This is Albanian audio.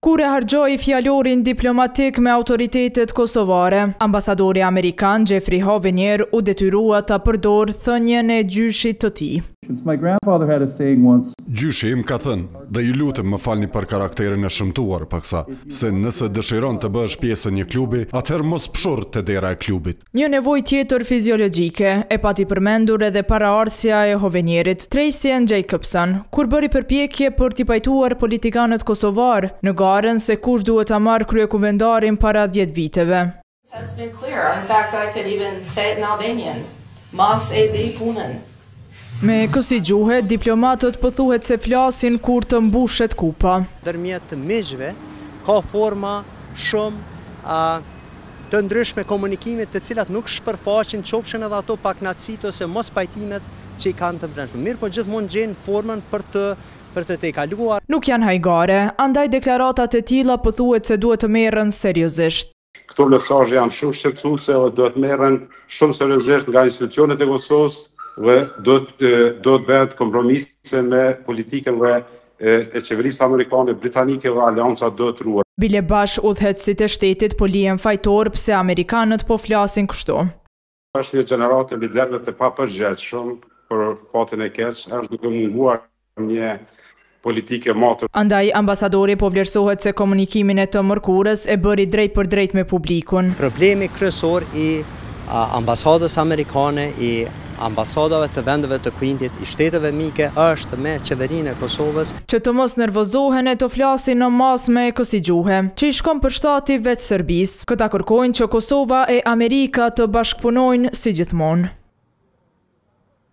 Kur e harxhoi fjalorin diplomatik me autoritetet kosovare, ambasadori amerikan, Jeffrey Hovenier, u detyrua ta përdorë thënien e gjyshit të tij. Gjyshi im ka thënë, dhe ju lutem më falni për karakterin e shëmtuar, paksa, se nëse dëshiron të bëhesh pjesë e një klubi, atëherë mos pshurr te dera e klubit. Një nevojë tjetër fiziologjike, e pati përmendur edhe paraardhësja e hovenierit, Tracey Ann Jacobson, kur bëri përpjekje për t'i pajtuar politikanët kosovarë, në garën se kush duhet ta marrë kryekuvendarin para dhjetë viteve. Has been clear, in fact I could even say it in Albanian, Mos e dhi punën! Me kësi gjuhe, diplomatët po thuhet se flasin kur të mbushet kupa. Ndërmjet miqve ka forma shumë të ndryshme komunikimit të cilat nuk shpërfaqin qofshin edhe ato pakënaqësitë ose mospajtimet që i kanë të brendshme. Mirëpo gjithmonë gjejnë formën për të për të tejkaluar. Nuk janë hajgare, andaj deklaratat e tilla po thuhet se duhet të merren seriozisht. Këto mesazhe janë shumë shqetësuese dhe duhet merren shumë seriozisht nga institucionet e Kosovës dhe do të duhet të bëhet kompromise me politikën dhe e qeverisë amerikane, britanike dhe aleanca duhet të ruhet. Bile bash udhëheqësit e shtetit po lihen fajtorë pse amerikanët po flasin kështu. Është një gjeneratë e liderëve të papërgjegjshëm, për fatin e keq, është duke munguar një politikë e matur. Andaj, ambasadori po vlerësohet se komunikimin e të mërkurës e bëri drejtpërdrejt me publikun. Problemi kryesor i ambasadës amerikane, i ambasadave të vendeve të Quintit, i shteteve mike është me Qeverinë e Kosovës. Që të mos nervozohen e të flasin në masë me kësi gjuhe, që i shkon për shtati veç Serbisë. Këta kërkojnë që Kosova e Amerika të bashkëpunojnë si gjithmonë.